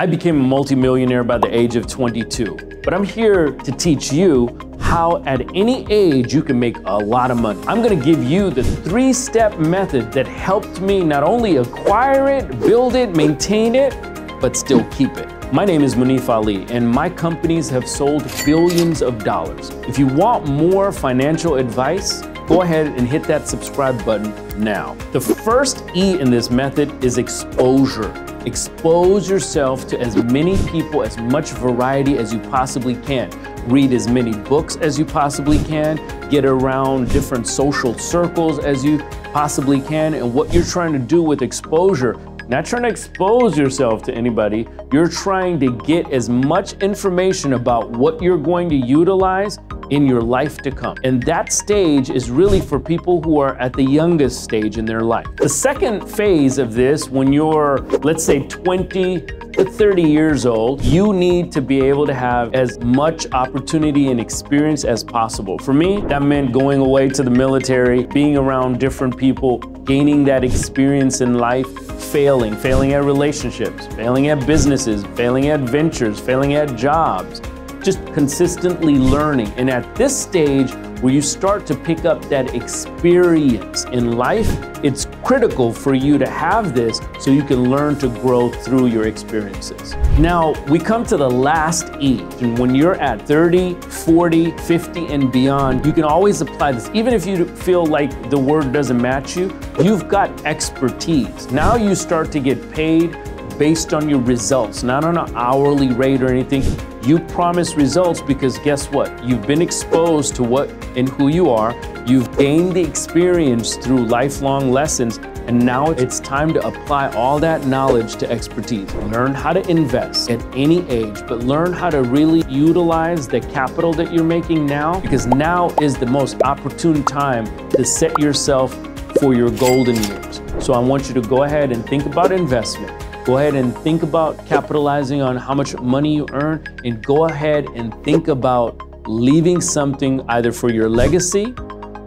I became a multimillionaire by the age of 22, but I'm here to teach you how at any age you can make a lot of money. I'm gonna give you the three step method that helped me not only acquire it, build it, maintain it, but still keep it. My name is Munif Ali, and my companies have sold billions of dollars. If you want more financial advice, go ahead and hit that subscribe button now. The first E in this method is exposure. Expose yourself to as many people, as much variety as you possibly can. Read as many books as you possibly can. Get around different social circles as you possibly can. And what you're trying to do with exposure not trying to expose yourself to anybody. You're trying to get as much information about what you're going to utilize in your life to come. And that stage is really for people who are at the youngest stage in their life. The second phase of this, when you're, let's say, 20 to 30 years old, you need to be able to have as much opportunity and experience as possible. For me, that meant going away to the military, being around different people, gaining that experience in life, failing, failing at relationships, failing at businesses, failing at ventures, failing at jobs just consistently learning. And at this stage, where you start to pick up that experience in life, it's critical for you to have this so you can learn to grow through your experiences. Now, we come to the last E. And when you're at 30, 40, 50, and beyond, you can always apply this. Even if you feel like the word doesn't match you, you've got expertise. Now you start to get paid based on your results, not on an hourly rate or anything. You promise results because guess what? You've been exposed to what and who you are. You've gained the experience through lifelong lessons. And now it's time to apply all that knowledge to expertise. Learn how to invest at any age, but learn how to really utilize the capital that you're making now because now is the most opportune time to set yourself for your golden years. So I want you to go ahead and think about investment Go ahead and think about capitalizing on how much money you earn and go ahead and think about leaving something either for your legacy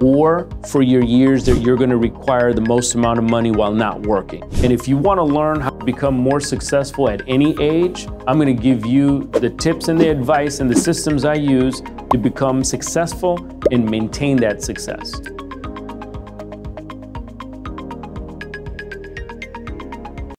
or for your years that you're going to require the most amount of money while not working. And if you want to learn how to become more successful at any age, I'm going to give you the tips and the advice and the systems I use to become successful and maintain that success.